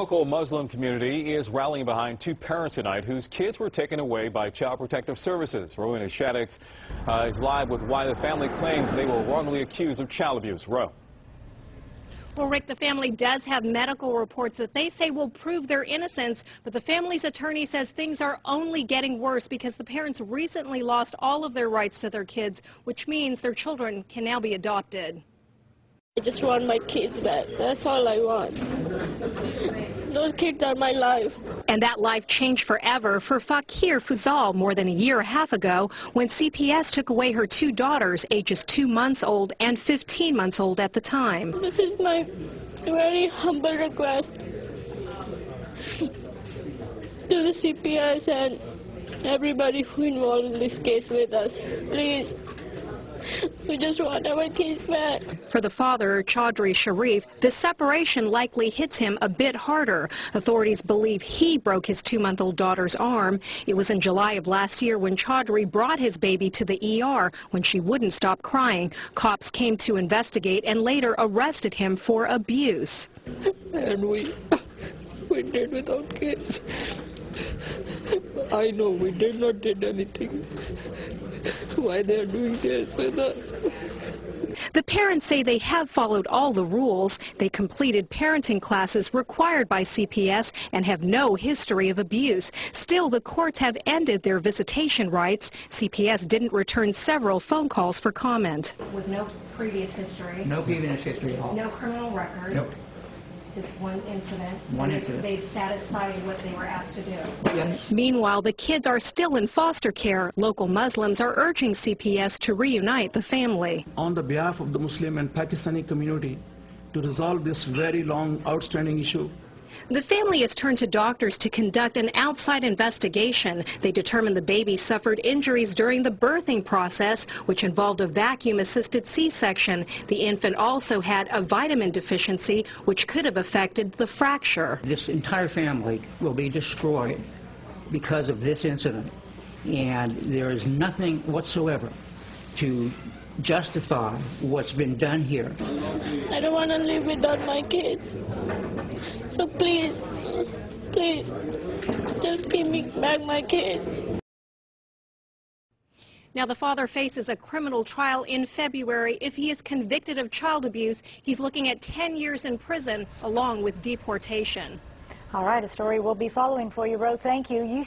The local Muslim community is rallying behind two parents tonight whose kids were taken away by Child Protective Services. Rowena Shaddix uh, is live with why the family claims they were wrongly accused of child abuse. Row. Well, Rick, the family does have medical reports that they say will prove their innocence, but the family's attorney says things are only getting worse because the parents recently lost all of their rights to their kids, which means their children can now be adopted. I just want my kids back. That's all I want. Those kids are my life. And that life changed forever for Fakir Fuzal more than a year and a half ago when CPS took away her two daughters, ages two months old and 15 months old at the time. This is my very humble request to the CPS and everybody who involved in this case with us. Please, we just want our kids back. For the father, Chaudhry Sharif, the separation likely hits him a bit harder. Authorities believe he broke his two-month-old daughter's arm. It was in July of last year when Chaudhry brought his baby to the ER when she wouldn't stop crying. Cops came to investigate and later arrested him for abuse. And we, we did without kids. I know we did not did anything. Why they're doing this with us? The parents say they have followed all the rules. They completed parenting classes required by CPS and have no history of abuse. Still, the courts have ended their visitation rights. CPS didn't return several phone calls for comment. With no previous history. No previous history at all. No criminal record. Nope. This one incident. One incident. They've satisfied what they were asked to do. Yes. Meanwhile, the kids are still in foster care. Local Muslims are urging CPS to reunite the family. on the behalf of the Muslim and Pakistani community to resolve this very long outstanding issue. The family has turned to doctors to conduct an outside investigation. They determined the baby suffered injuries during the birthing process, which involved a vacuum-assisted C-section. The infant also had a vitamin deficiency, which could have affected the fracture. This entire family will be destroyed because of this incident. And there is nothing whatsoever to justify what's been done here. I don't want to live without my kids. So please, please, just give me back my kids. Now, the father faces a criminal trial in February. If he is convicted of child abuse, he's looking at 10 years in prison along with deportation. All right, a story we'll be following for you, Ro. Thank you. you